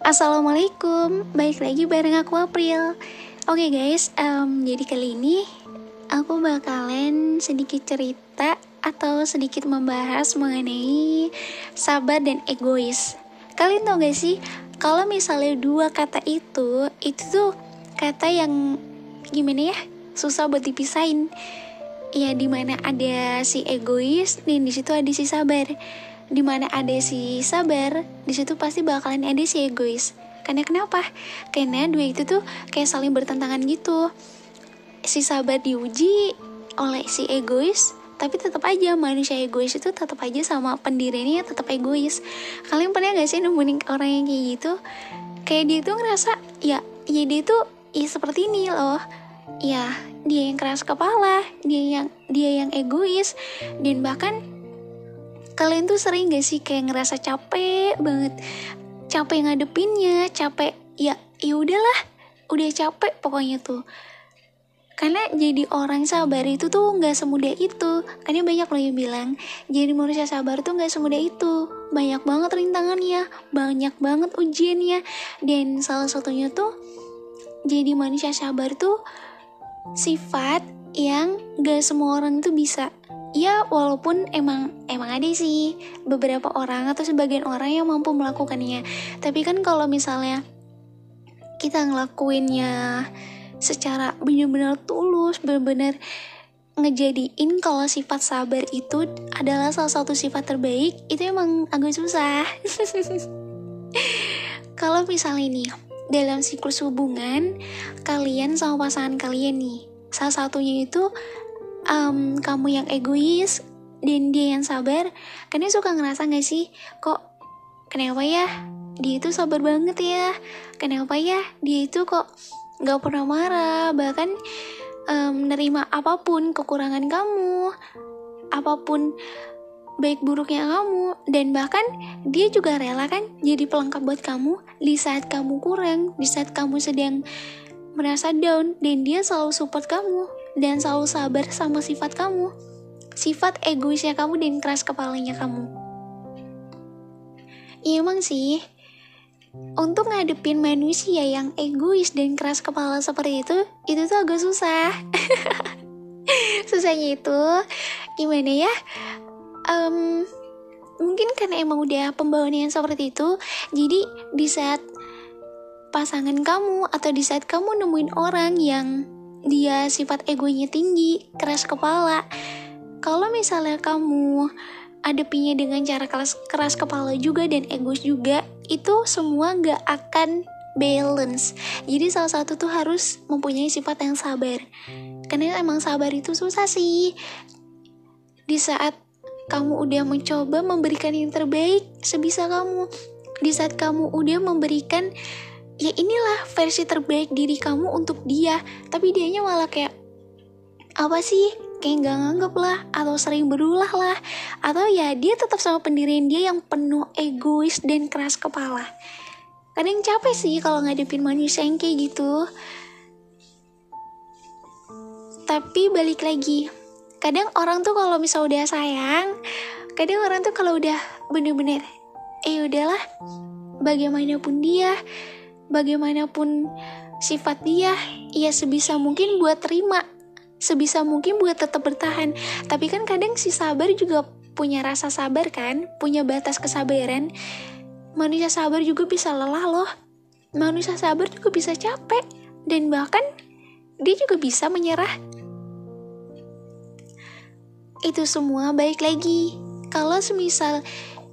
Assalamualaikum, balik lagi bareng aku April. Oke guys, um, jadi kali ini aku bakalan sedikit cerita atau sedikit membahas mengenai sabar dan egois. Kalian tau gak sih, kalau misalnya dua kata itu, itu tuh kata yang gimana ya, susah buat dipisahin. Ya di mana ada si egois dan di situ ada si sabar di mana ada si sabar, di situ pasti bakalan ada si egois. Karena kenapa? Karena dua itu tuh kayak saling bertentangan gitu. Si sabar diuji oleh si egois, tapi tetap aja manusia egois itu tetap aja sama pendirinya tetap egois. Kalian pernah gak sih nemuin orang yang kayak gitu? Kayak dia tuh ngerasa ya, ya dia tuh ya seperti ini loh. Ya, dia yang keras kepala, dia yang dia yang egois, dan bahkan kalian tuh sering gak sih? Kayak ngerasa capek banget. Capek ngadepinnya capek ya ya udahlah. Udah capek pokoknya tuh. Karena jadi orang sabar itu tuh nggak semudah itu. Karena banyak loh yang bilang jadi manusia sabar tuh nggak semudah itu. Banyak banget rintangannya banyak banget ujiannya. Dan salah satunya tuh jadi manusia sabar tuh sifat yang gak semua orang tuh bisa ya walaupun emang emang ada sih beberapa orang atau sebagian orang yang mampu melakukannya. Tapi kan kalau misalnya kita ngelakuinnya secara benar-benar tulus benar-benar ngejadiin kalau sifat sabar itu adalah salah satu sifat terbaik itu emang agak susah. Kalau misalnya ini dalam siklus hubungan kalian sama pasangan kalian nih salah satunya itu um, kamu yang egois dan dia yang sabar karena suka ngerasa gak sih? Kok kenapa ya? Dia itu sabar banget ya. Kenapa ya? Dia itu kok gak pernah marah bahkan um, apa pun kekurangan kamu apa pun baik buruknya kamu dan bahkan dia juga rela kan jadi pelengkap buat kamu di saat kamu kurang di saat kamu sedang merasa down dan dia selalu support kamu dan selalu sabar sama sifat kamu. Sifat egoisnya kamu dan keras kepalanya kamu. Iya emang sih, untuk ngadepin manusia yang egois dan keras kepala seperti itu, itu tuh agak susah. Susahnya itu gimana ya? Um, mungkin karena emang udah pembawaan yang seperti itu, jadi di saat pasangan kamu atau di saat kamu nemuin orang yang dia sifat egonya tinggi, keras kepala. Kalau misalnya kamu adepinya dengan cara keras, keras kepala juga dan egois juga, itu semua gak akan balance. Jadi salah satu tuh harus mempunyai sifat yang sabar. Karena emang sabar itu susah sih. Di saat kamu udah mencoba memberikan yang terbaik sebisa kamu, di saat kamu udah memberikan ya inilah versi terbaik diri kamu untuk dia. Tapi dianya malah kayak apa sih? Kayak nggak nganggep lah atau sering berulah lah. Atau ya dia tetap sama pendirian dia yang penuh egois dan keras kepala. Kadang capek sih kalau ngadepin manusia yang kayak gitu. Tapi balik lagi kadang orang tuh kalau misal udah sayang kadang orang tuh kalau udah bener-bener eh udahlah bagaimanapun dia bagaimanapun sifat dia, ia sebisa mungkin buat terima, sebisa mungkin buat tetap bertahan. Tapi kan kadang si sabar juga punya rasa sabar kan, punya batas kesabaran. Manusia sabar juga bisa lelah loh. Manusia sabar juga bisa capek dan bahkan dia juga bisa menyerah. Itu semua baik lagi. Kalau semisal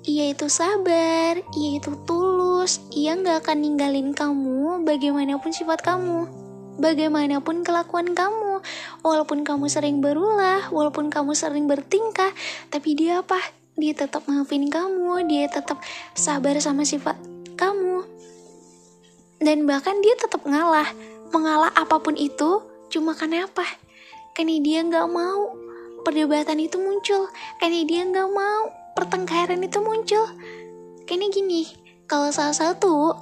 ia itu sabar, ia itu tulus, ia nggak akan ninggalin kamu bagaimanapun sifat kamu, bagaimanapun kelakuan kamu, walaupun kamu sering berulah, walaupun kamu sering bertingkah, tapi dia apa? Dia tetap maafin kamu, dia tetap sabar sama sifat kamu, dan bahkan dia tetap ngalah, mengalah apa pun itu, cuma karena apa? Karena dia nggak mau perdebatan itu muncul, karena dia nggak mau pertengkaran itu muncul. Kayaknya gini, kalau salah satu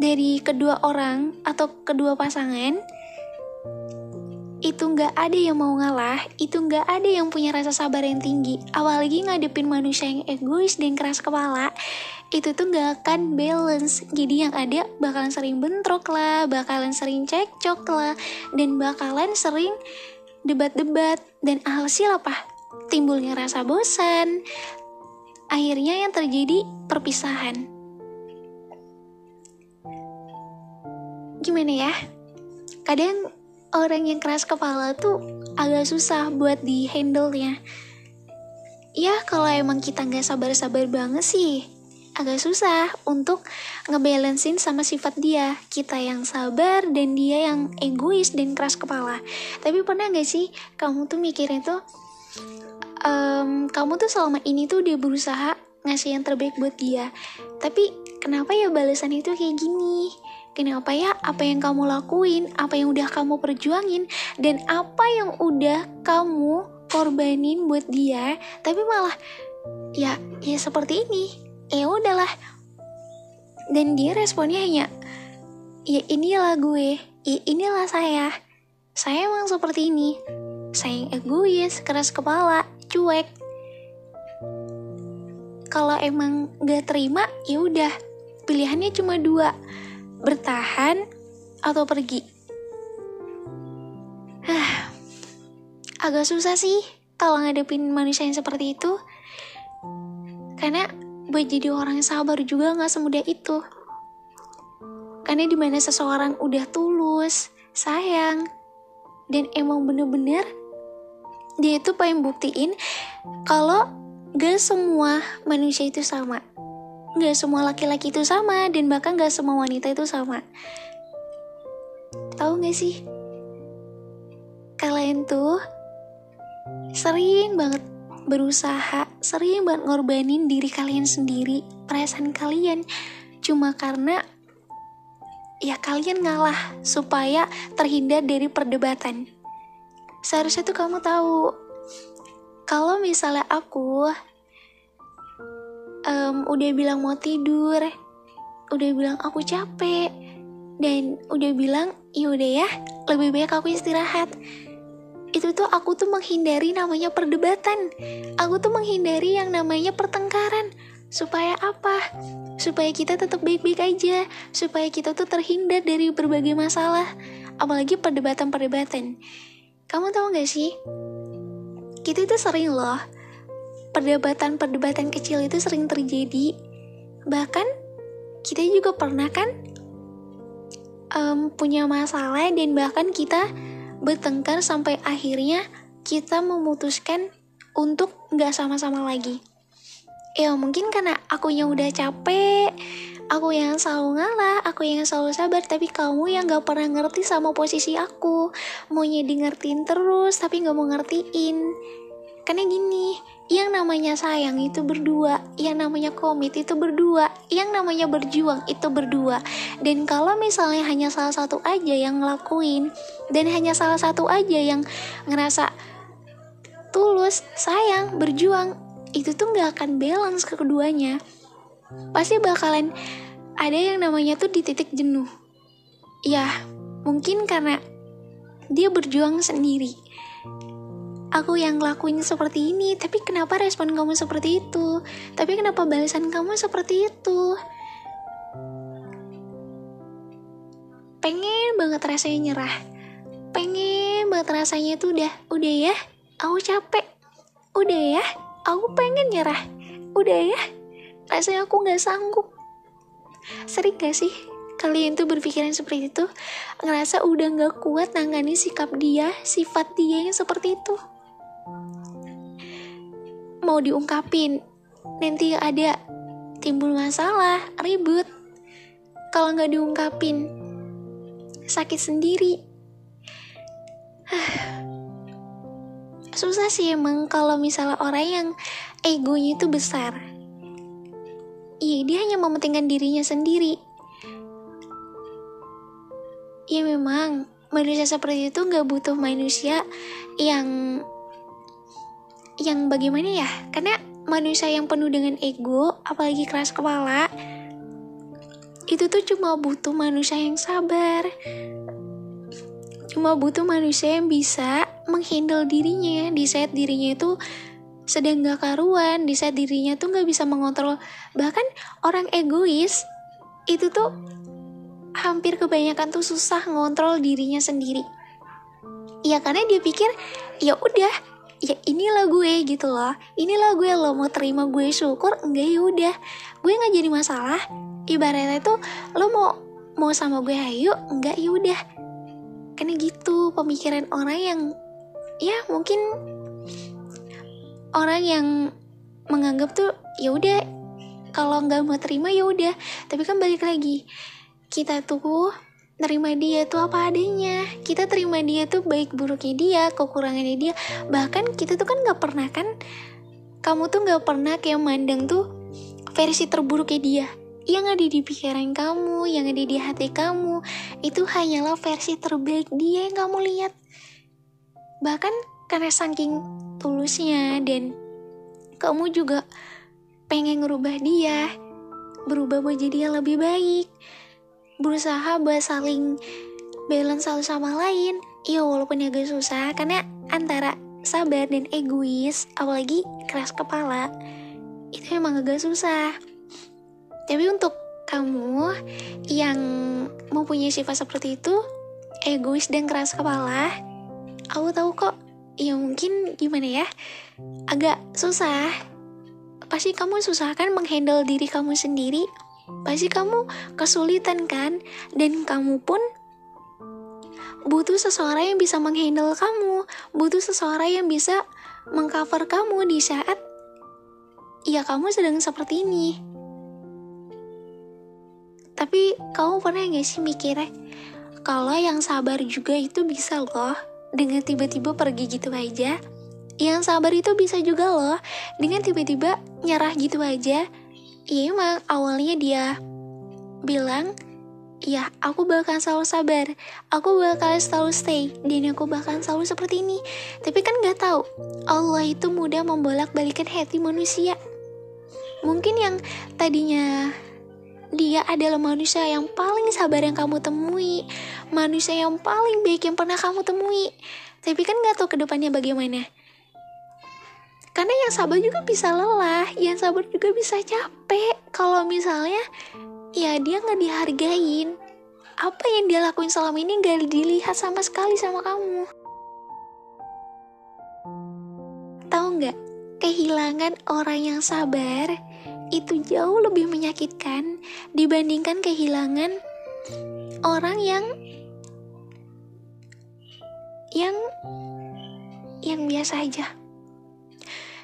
dari kedua orang atau kedua pasangan itu nggak ada yang mau ngalah, itu nggak ada yang punya rasa sabar yang tinggi, apalagi ngadepin manusia yang egois dan keras kepala, itu tuh gak akan balance. Jadi yang ada bakalan sering bentrok lah bakalan sering cekcok lah dan bakalan sering debat-debat. Dan alhasil apa? Timbulnya rasa bosan akhirnya yang terjadi perpisahan gimana ya kadang orang yang keras kepala tuh agak susah buat di handle nya ya kalau emang kita nggak sabar-sabar banget sih agak susah untuk ngebalancein sama sifat dia. Kita yang sabar dan dia yang egois dan keras kepala. Tapi pernah gak sih kamu tuh mikirnya tuh, um, kamu tuh selama ini tuh udah berusaha ngasih yang terbaik buat dia. Tapi kenapa ya balasan itu kayak gini? Kenapa ya apa yang kamu lakuin, apa yang udah kamu perjuangin, dan apa yang udah kamu korbanin buat dia, tapi malah ya ya seperti ini. Ya udahlah. Dan dia responnya hanya ya inilah gue ya inilah saya. Saya emang seperti ini. Saya yang egois keras kepala cuek. Kalau emang gak terima ya udah. Pilihannya cuma dua bertahan atau pergi. Hah, agak susah sih kalau ngadepin manusia yang seperti itu. Karena buat jadi orang yang sabar juga gak semudah itu. Karena di mana seseorang udah tulus, sayang, dan emang bener-bener dia itu pengen buktiin kalau gak semua manusia itu sama. Gak semua laki-laki itu sama, dan bahkan gak semua wanita itu sama. Tahu gak sih? Kalian tuh sering banget berusaha sering banget ngorbanin diri kalian sendiri, perasaan kalian cuma karena ya kalian ngalah supaya terhindar dari perdebatan. Seharusnya tuh kamu tahu kalau misalnya aku um, udah bilang mau tidur, udah bilang aku capek, dan udah bilang yaudah ya lebih baik aku istirahat itu tuh aku tuh menghindari namanya perdebatan. Aku tuh menghindari yang namanya pertengkaran. Supaya apa? Supaya kita tetap baik-baik aja. Supaya kita tuh terhindar dari berbagai masalah. Apalagi perdebatan-perdebatan. Kamu tahu gak sih? Kita itu sering loh. Perdebatan-perdebatan kecil itu sering terjadi. Bahkan kita juga pernah kan um, punya masalah dan bahkan kita bertengkar sampai akhirnya kita memutuskan untuk nggak sama-sama lagi. Ya mungkin karena aku yang udah capek, aku yang selalu ngalah, aku yang selalu sabar, tapi kamu yang gak pernah ngerti sama posisi aku. Maunya di ngertiin terus, tapi gak mau ngertiin. Karena gini, yang namanya sayang itu berdua, yang namanya komit itu berdua, yang namanya berjuang itu berdua. Dan kalau misalnya hanya salah satu aja yang ngelakuin, dan hanya salah satu aja yang ngerasa tulus, sayang, berjuang, itu tuh gak akan balance ke keduanya. Pasti bakalan ada yang namanya tuh di titik jenuh. Ya, mungkin karena dia berjuang sendiri aku yang ngelakuin seperti ini, tapi kenapa respon kamu seperti itu? Tapi kenapa balasan kamu seperti itu? Pengen banget rasanya nyerah. Pengen banget rasanya itu udah, udah ya, aku capek. Udah ya, aku pengen nyerah. Udah ya, rasanya aku gak sanggup. Sering gak sih kalian tuh berpikiran seperti itu? Ngerasa udah gak kuat nangani sikap dia sifat dia yang seperti itu? Mau diungkapin nanti ada timbul masalah ribut. Kalau nggak diungkapin sakit sendiri. Susah sih emang kalau misalnya orang yang egonya itu besar iya dia hanya mementingkan dirinya sendiri. Ya memang. Manusia seperti itu nggak butuh manusia yang yang bagaimana ya? Karena manusia yang penuh dengan ego apalagi keras kepala itu tuh cuma butuh manusia yang sabar. Cuma butuh manusia yang bisa menghandle dirinya. Di saat dirinya itu sedang gak karuan di saat dirinya tuh gak bisa mengontrol. Bahkan orang egois itu tuh hampir kebanyakan tuh susah ngontrol dirinya sendiri. Ya karena dia pikir ya udah ya inilah gue gitu loh. Inilah gue lo mau terima gue syukur? Enggak ya udah. Gue nggak jadi masalah. Ibaratnya tuh lo mau mau sama gue ayo. Enggak ya udah. Karena gitu pemikiran orang yang ya mungkin orang yang menganggap tuh ya udah kalau nggak mau terima ya udah. Tapi kan balik lagi kita tuh nerima dia tuh apa adanya. Kita terima dia tuh baik buruknya dia kekurangannya dia. Bahkan kita tuh kan nggak pernah kan kamu tuh nggak pernah kayak mandang tuh versi terburuknya dia. Yang ada di pikiran kamu yang ada di hati kamu itu hanyalah versi terbaik dia yang kamu lihat. Bahkan karena saking tulusnya dan. Kamu juga pengen ngerubah dia berubah buat jadi yang lebih baik berusaha buat saling balance satu sama lain. Iya walaupun agak susah karena antara sabar dan egois apalagi keras kepala itu emang agak susah. Tapi untuk kamu yang mempunyai sifat seperti itu egois dan keras kepala aku tahu kok ya mungkin gimana ya? Agak susah. Pasti kamu susah kan menghandle diri kamu sendiri? Pasti kamu kesulitan kan? Dan kamu pun butuh seseorang yang bisa menghandle kamu. Butuh seseorang yang bisa mengcover kamu di saat ya kamu sedang seperti ini. Tapi kamu pernah gak sih mikirnya kalau yang sabar juga itu bisa loh dengan tiba-tiba pergi gitu aja. Yang sabar itu bisa juga loh, dengan tiba-tiba nyerah gitu aja. Iya emang awalnya dia bilang, ya aku bakal selalu sabar, aku bakal selalu stay, dan aku bakal selalu seperti ini. Tapi kan gak tahu, Allah itu mudah membolak balikan hati manusia. Mungkin yang tadinya dia adalah manusia yang paling sabar yang kamu temui, manusia yang paling baik yang pernah kamu temui. Tapi kan gak tahu ke depannya bagaimana. Karena yang sabar juga bisa lelah, yang sabar juga bisa capek. Kalau misalnya, ya dia nggak dihargain. Apa yang dia lakuin selama ini gak dilihat sama sekali sama kamu. Tahu nggak? Kehilangan orang yang sabar itu jauh lebih menyakitkan dibandingkan kehilangan orang yang yang yang biasa aja.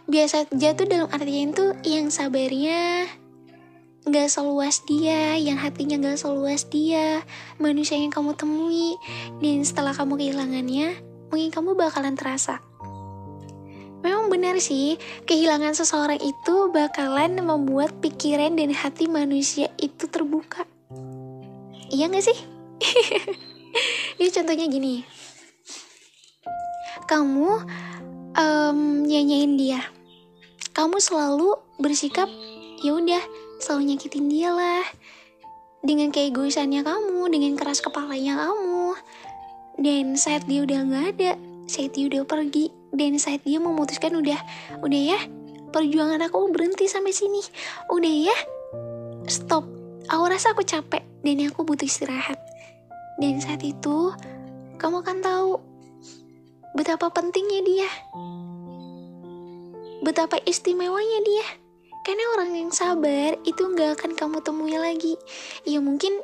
Biasa aja tuh dalam artian tuh yang sabarnya gak seluas dia, yang hatinya gak seluas dia, manusia yang kamu temui, dan setelah kamu kehilangannya, mungkin kamu bakalan terasa Memang benar sih, kehilangan seseorang itu bakalan membuat pikiran dan hati manusia itu terbuka. Iya gak sih? Ini contohnya gini. Kamu um, nyanyain dia. Kamu selalu bersikap, ya udah, selalu nyakitin dia lah. Dengan keegoisannya kamu, dengan keras kepalanya kamu. Dan saat dia udah gak ada, saat dia udah pergi, dan saat dia memutuskan udah. Udah ya perjuangan aku berhenti sampai sini. Udah ya stop. Aku rasa aku capek dan aku butuh istirahat. Dan saat itu kamu akan tahu betapa pentingnya dia. Betapa istimewanya dia. Karena orang yang sabar itu nggak akan kamu temui lagi. Ya mungkin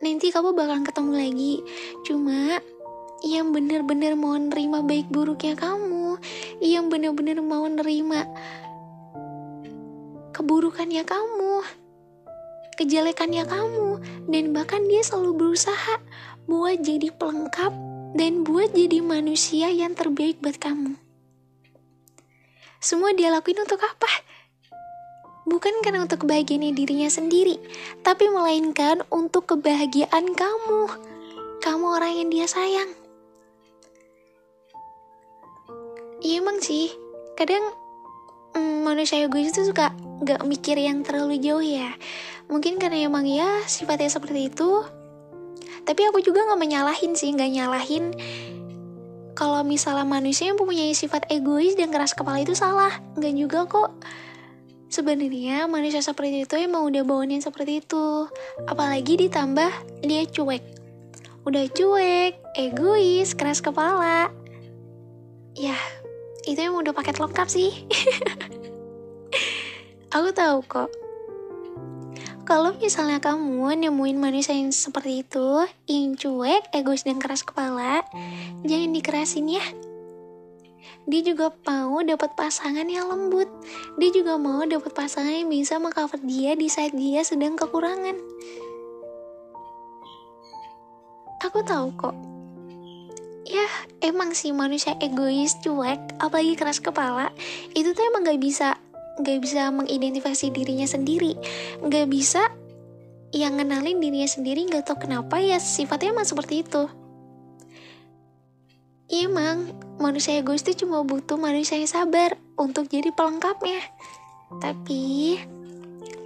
nanti kamu bakalan ketemu lagi. Cuma yang benar-benar mau nerima baik buruknya kamu, yang benar-benar mau nerima keburukannya kamu, kejelekannya kamu, dan bahkan dia selalu berusaha buat jadi pelengkap dan buat jadi manusia yang terbaik buat kamu. Semua dia lakuin untuk apa? Bukan karena untuk kebahagiaan dirinya sendiri, tapi melainkan untuk kebahagiaan kamu. Kamu orang yang dia sayang. Iya emang sih, kadang mm, manusia egois itu suka gak mikir yang terlalu jauh ya. Mungkin karena emang ya sifatnya seperti itu. Tapi aku juga gak menyalahin sih, gak nyalahin kalau misalnya manusia yang mempunyai sifat egois dan keras kepala itu salah. Enggak juga kok. Sebenarnya manusia seperti itu emang udah bawaannya seperti itu. Apalagi ditambah dia cuek. Udah cuek, egois, keras kepala. Ya, itu emang udah paket lengkap sih. Aku tahu kok. Kalau misalnya kamu nemuin manusia yang seperti itu, yang cuek, egois, dan keras kepala, jangan dikerasin ya. Dia juga mau dapat pasangan yang lembut. Dia juga mau dapat pasangan yang bisa mengcover dia di saat dia sedang kekurangan. Aku tahu kok. Ya, emang sih manusia egois, cuek, apalagi keras kepala, itu tuh emang gak bisa gak bisa mengidentifikasi dirinya sendiri. Gak bisa yang ngenalin dirinya sendiri gak tau kenapa ya sifatnya emang seperti itu. Ya emang manusia egois itu cuma butuh manusia yang sabar untuk jadi pelengkapnya. Tapi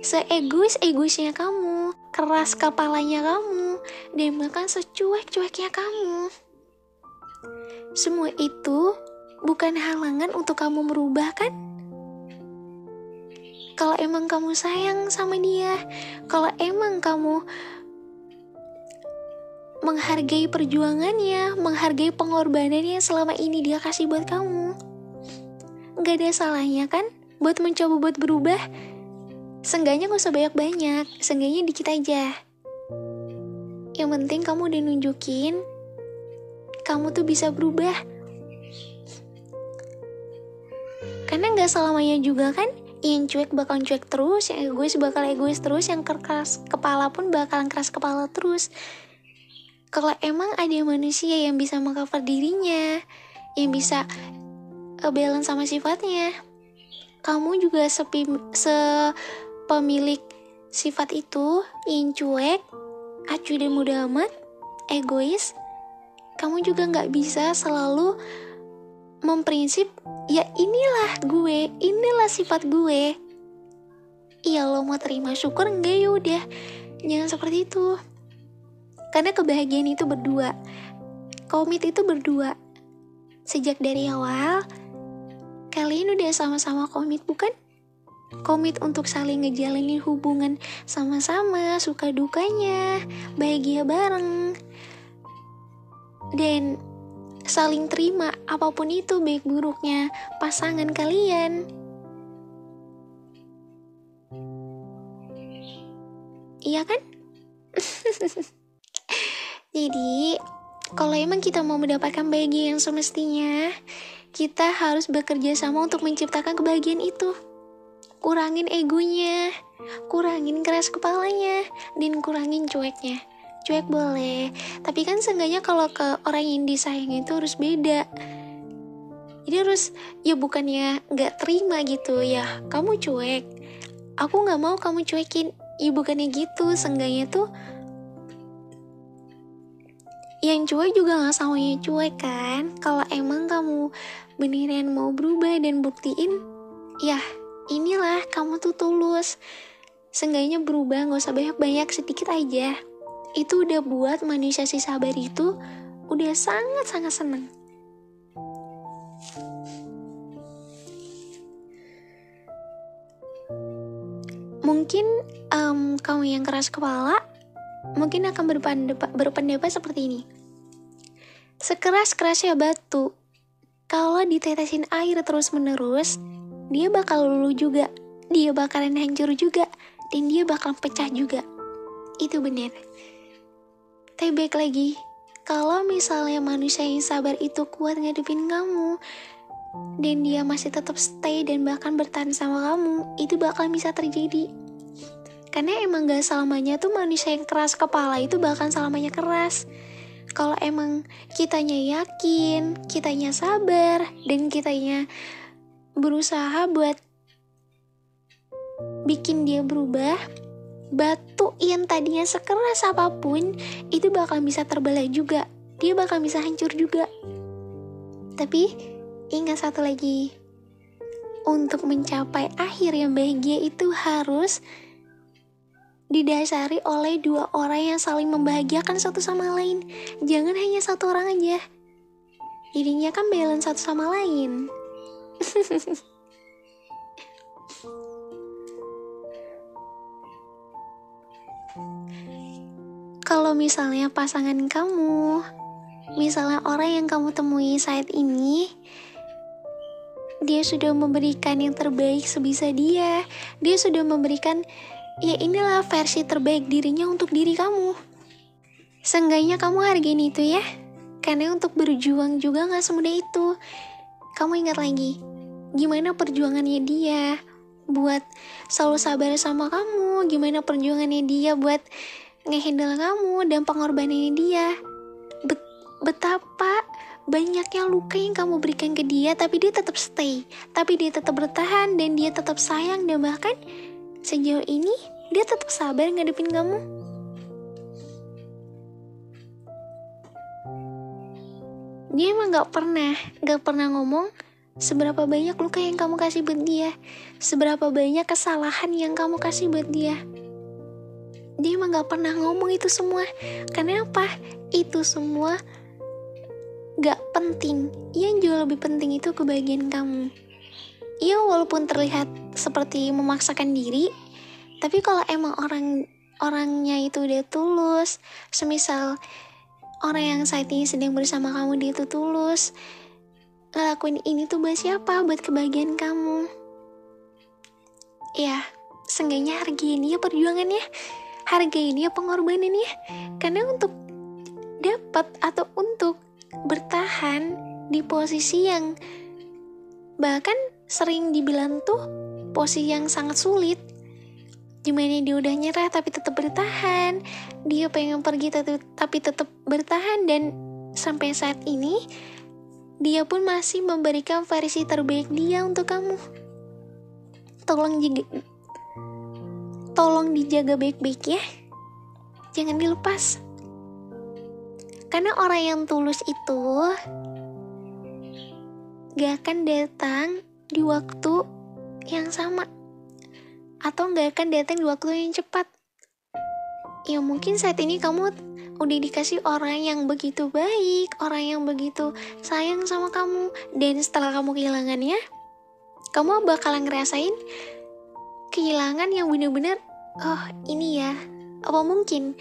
seegois egoisnya kamu keras kepalanya kamu dan bahkan secuek-cueknya kamu semua itu bukan halangan untuk kamu merubah kan? kalau emang kamu sayang sama dia, kalau emang kamu menghargai perjuangannya, menghargai pengorbanannya selama ini dia kasih buat kamu. Gak ada salahnya kan buat mencoba buat berubah. Seenggaknya gak usah banyak-banyak, seenggaknya dikit aja. Yang penting kamu udah nunjukin kamu tuh bisa berubah. Karena gak selamanya juga kan yang cuek bakal cuek terus, yang egois bakal egois terus, yang keras kepala pun bakalan keras kepala terus. Kalau emang ada manusia yang bisa mengcover dirinya, yang bisa uh, balance sama sifatnya, kamu juga sepi, sepemilik sifat itu yang cuek, acuh dan mudah amat, egois, kamu juga nggak bisa selalu memprinsip ya inilah gue inilah sifat gue. Iya lo mau terima syukur enggak ya udah jangan seperti itu. Karena kebahagiaan itu berdua komit itu berdua. Sejak dari awal kalian udah sama-sama komit bukan? Komit untuk saling ngejalanin hubungan sama-sama suka dukanya bahagia bareng dan saling terima apa pun itu baik buruknya pasangan kalian. Iya kan? Jadi, kalau emang kita mau mendapatkan bahagia yang semestinya, kita harus bekerja sama untuk menciptakan kebahagiaan itu. Kurangin egonya, kurangin keras kepalanya, dan kurangin cueknya cuek boleh. Tapi kan seenggaknya kalau ke orang yang disayang itu harus beda. Jadi harus ya bukannya nggak terima gitu ya kamu cuek. Aku nggak mau kamu cuekin. Ya bukannya gitu seenggaknya tuh yang cuek juga nggak samanya cuek kan? Kalau emang kamu beneran mau berubah dan buktiin ya inilah kamu tuh tulus. Seenggaknya berubah nggak usah banyak-banyak sedikit aja itu udah buat manusia si sabar itu udah sangat-sangat seneng. Mungkin um, kamu yang keras kepala mungkin akan berpendapat, berpendapat seperti ini. Sekeras-kerasnya batu, kalau ditetesin air terus-menerus, dia bakal luluh juga, dia bakalan hancur juga, dan dia bakal pecah juga. Itu benar. Baik lagi, kalau misalnya manusia yang sabar itu kuat ngadepin kamu, dan dia masih tetap stay dan bahkan bertahan sama kamu, itu bakal bisa terjadi. Karena emang gak selamanya tuh manusia yang keras kepala itu bahkan selamanya keras. Kalau emang kitanya yakin, kitanya sabar, dan kitanya berusaha buat bikin dia berubah, batu yang tadinya sekeras apa pun itu bakal bisa terbelah juga. Dia bakal bisa hancur juga. Tapi ingat satu lagi. Untuk mencapai akhir yang bahagia itu harus didasari oleh dua orang yang saling membahagiakan satu sama lain. Jangan hanya satu orang aja. jadinya kan balance satu sama lain kalau misalnya pasangan kamu misalnya orang yang kamu temui saat ini dia sudah memberikan yang terbaik sebisa dia. Dia sudah memberikan ya inilah versi terbaik dirinya untuk diri kamu. Seenggaknya kamu hargain itu ya. Karena untuk berjuang juga gak semudah itu. Kamu ingat lagi, gimana perjuangannya dia buat selalu sabar sama kamu, gimana perjuangannya dia buat ngehandle kamu dan pengorbanannya dia. Bet betapa banyaknya luka yang kamu berikan ke dia tapi dia tetap stay. Tapi dia tetap bertahan dan dia tetap sayang dan bahkan sejauh ini dia tetap sabar ngadepin kamu. Dia emang gak pernah gak pernah ngomong seberapa banyak luka yang kamu kasih buat dia seberapa banyak kesalahan yang kamu kasih buat dia dia emang gak pernah ngomong itu semua karena apa itu semua gak penting. Yang jauh lebih penting itu kebahagiaan kamu. Iya walaupun terlihat seperti memaksakan diri, tapi kalau emang orang orangnya itu udah tulus, semisal orang yang saat ini sedang bersama kamu dia itu tulus, ngelakuin ini tuh buat siapa? Buat kebahagiaan kamu. Ya, seenggaknya hargain ya perjuangannya, hargain ya pengorbanannya, karena untuk dapat atau untuk bertahan di posisi yang bahkan sering dibilang tuh posisi yang sangat sulit. Gimana dia udah nyerah tapi tetap bertahan dia pengen pergi tapi tetap bertahan dan sampai saat ini dia pun masih memberikan versi terbaik dia untuk kamu. Tolong jaga tolong dijaga baik-baik ya. Jangan dilepas. Karena orang yang tulus itu gak akan datang di waktu yang sama. Atau gak akan datang di waktu yang cepat. Ya mungkin saat ini kamu udah dikasih orang yang begitu baik, orang yang begitu sayang sama kamu, dan setelah kamu kehilangannya, kamu bakalan ngerasain kehilangan yang bener-bener, oh ini ya, apa mungkin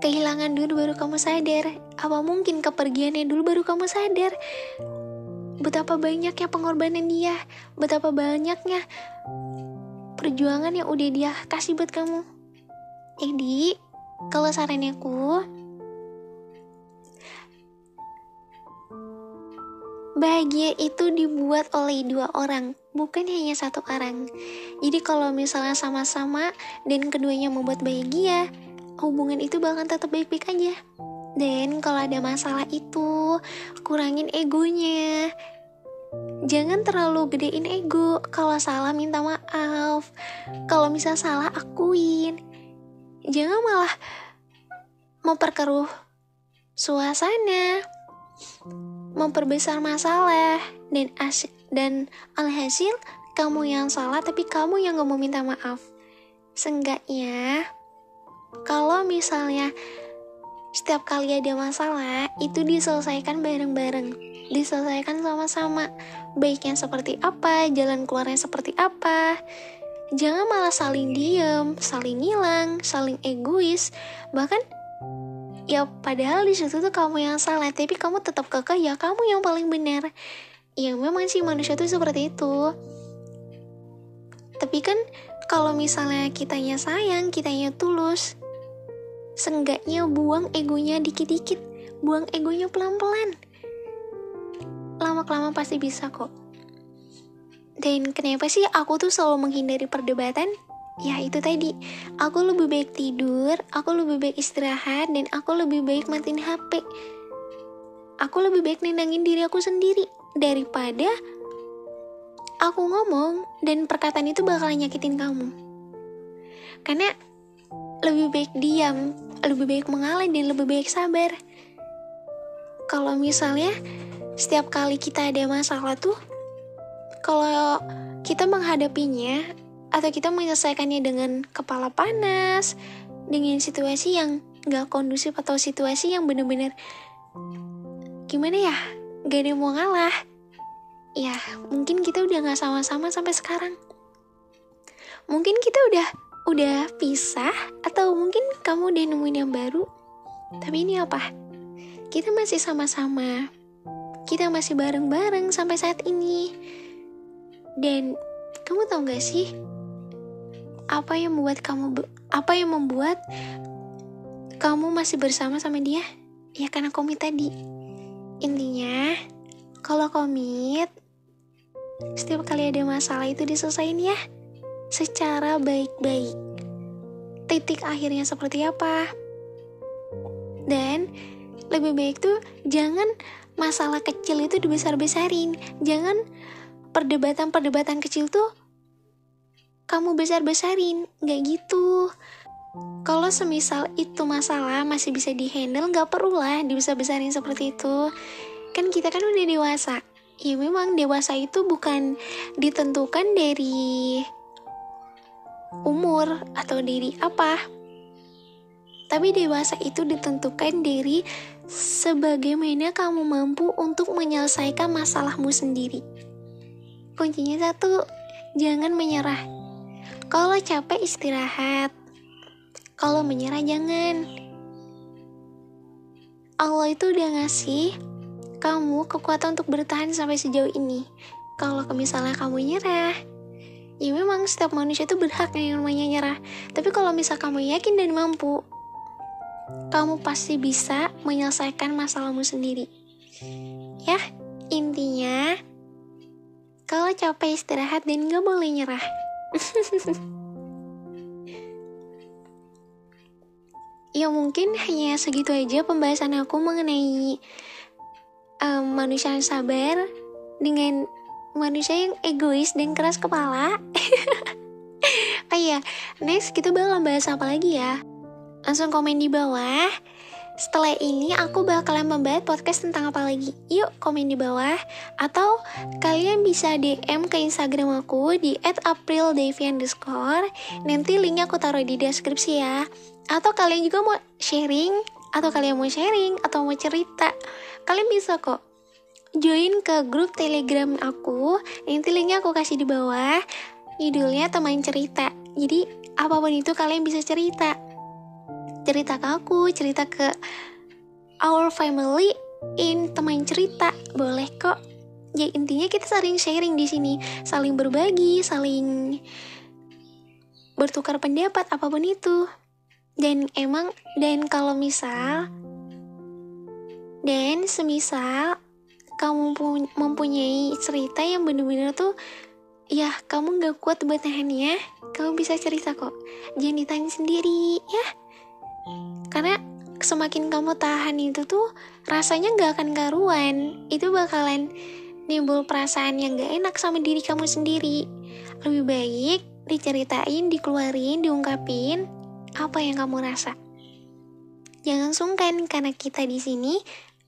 kehilangan dulu baru kamu sadar? Apa mungkin kepergiannya dulu baru kamu sadar? Betapa banyaknya pengorbanan dia betapa banyaknya perjuangan yang udah dia kasih buat kamu. Jadi kalau sarannya aku bahagia itu dibuat oleh dua orang bukan hanya satu orang jadi kalau misalnya sama-sama dan keduanya membuat bahagia hubungan itu bakal tetap baik-baik aja. Dan kalau ada masalah itu, kurangin egonya. Jangan terlalu gedein ego. Kalau salah minta maaf. Kalau misal salah akuin. Jangan malah memperkeruh suasana, memperbesar masalah. Dan asik dan alhasil kamu yang salah tapi kamu yang gak mau minta maaf. Seenggaknya kalau misalnya setiap kali ada masalah itu diselesaikan bareng-bareng. Diselesaikan sama-sama. Baiknya seperti apa jalan keluarnya seperti apa. Jangan malah saling diem saling ngilang saling egois. Bahkan ya padahal di situ tuh kamu yang salah tapi kamu tetap kekeh ya kamu yang paling benar ya memang sih manusia tuh seperti itu tapi kan kalau misalnya kitanya sayang kitanya tulus Seenggaknya buang egonya dikit-dikit, buang egonya pelan-pelan. Lama-kelamaan pasti bisa kok. Dan kenapa sih aku tuh selalu menghindari perdebatan? Ya itu tadi, aku lebih baik tidur, aku lebih baik istirahat, dan aku lebih baik matiin HP. Aku lebih baik nenangin diri aku sendiri daripada aku ngomong dan perkataan itu bakal nyakitin kamu. Karena lebih baik diam lebih baik mengalah dan lebih baik sabar. Kalau misalnya setiap kali kita ada masalah tuh, kalau kita menghadapinya atau kita menyelesaikannya dengan kepala panas, dengan situasi yang gak kondusif atau situasi yang bener-bener gimana ya gak ada yang mau ngalah. Ya mungkin kita udah gak sama-sama sampai sekarang. Mungkin kita udah udah pisah atau mungkin kamu udah nemuin yang baru. Tapi ini apa? Kita masih sama-sama. Kita masih bareng-bareng sampai saat ini. Dan kamu tahu gak sih apa yang membuat kamu apa yang membuat kamu masih bersama sama dia ya karena komit tadi intinya kalau komit setiap kali ada masalah itu diselesain ya secara baik-baik. Titik akhirnya seperti apa? Dan lebih baik tuh jangan masalah kecil itu dibesar-besarin. Jangan perdebatan-perdebatan kecil tuh kamu besar-besarin. Nggak gitu. Kalau semisal itu masalah masih bisa dihandle, nggak perlu lah dibesar-besarin seperti itu. Kan kita kan udah dewasa. Ya memang dewasa itu bukan ditentukan dari umur, atau diri apa. Tapi dewasa itu ditentukan dari sebagaimana kamu mampu untuk menyelesaikan masalahmu sendiri. Kuncinya satu, jangan menyerah. Kalau capek istirahat. Kalau menyerah jangan. Allah itu udah ngasih kamu kekuatan untuk bertahan sampai sejauh ini. Kalau misalnya kamu nyerah, ya memang setiap manusia itu berhak yang namanya nyerah. Tapi kalau misal kamu yakin dan mampu, kamu pasti bisa menyelesaikan masalahmu sendiri. Ya, intinya, kalau capek istirahat dan gak boleh nyerah. Ya mungkin hanya segitu aja pembahasan aku mengenai um, manusia yang sabar dengan manusia yang egois dan keras kepala. oh iya, next kita bakal bahas apa lagi ya? Langsung komen di bawah. Setelah ini aku bakalan membahas podcast tentang apa lagi. Yuk komen di bawah. Atau kalian bisa DM ke Instagram aku di @aprildevian_. Nanti linknya aku taruh di deskripsi ya. Atau kalian juga mau sharing atau kalian mau sharing atau mau cerita, kalian bisa kok. Join ke grup telegram aku. Nanti linknya aku kasih di bawah. Judulnya teman cerita. Jadi apa pun itu kalian bisa cerita cerita ke aku cerita ke our family in teman cerita. Boleh kok. Ya intinya kita saling sharing di sini. Saling berbagi saling bertukar pendapat apa pun itu. Dan emang dan kalau misal dan semisal kamu mempunyai cerita yang bener-bener tuh ya kamu gak kuat buat nahannya kamu bisa cerita kok. Jangan ditanya sendiri ya karena semakin kamu tahan itu tuh rasanya gak akan karuan itu bakalan nimbul perasaan yang gak enak sama diri kamu sendiri lebih baik diceritain dikeluarin diungkapin apa yang kamu rasa jangan sungkan karena kita di sini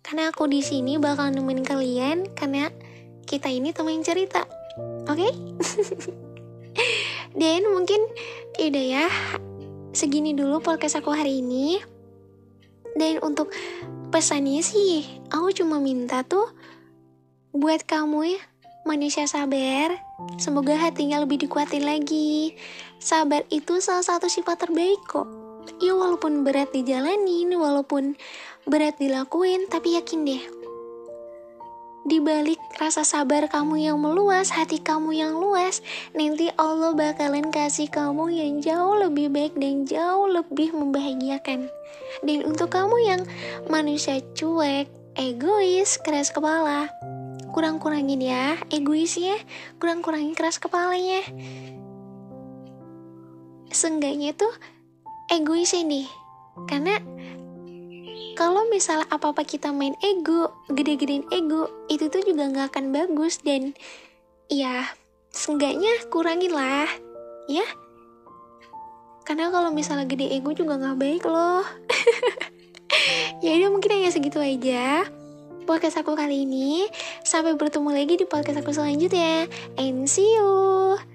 karena aku di sini bakal nemenin kalian karena kita ini teman cerita. Oke? Okay? Dan mungkin udah ya segini dulu podcast aku hari ini. Dan untuk pesannya sih, aku cuma minta tuh buat kamu ya manusia sabar. Semoga hatinya lebih dikuatin lagi. Sabar itu salah satu sifat terbaik kok. Ya walaupun berat dijalanin, walaupun berat dilakuin, tapi yakin deh. Di balik rasa sabar kamu yang meluas, hati kamu yang luas, nanti Allah bakalan kasih kamu yang jauh lebih baik dan jauh lebih membahagiakan. Dan untuk kamu yang manusia cuek, egois, keras kepala, kurang-kurangin ya egoisnya, kurang-kurangin keras kepalanya. Seenggaknya tuh egoisnya nih, karena kalau misalnya apa-apa kita main ego, gede-gedein ego, itu tuh juga nggak akan bagus dan ya seenggaknya kurangin lah, ya. Karena kalau misalnya gede ego juga nggak baik loh. ya udah mungkin hanya segitu aja podcast aku kali ini. Sampai bertemu lagi di podcast aku selanjutnya. And see you.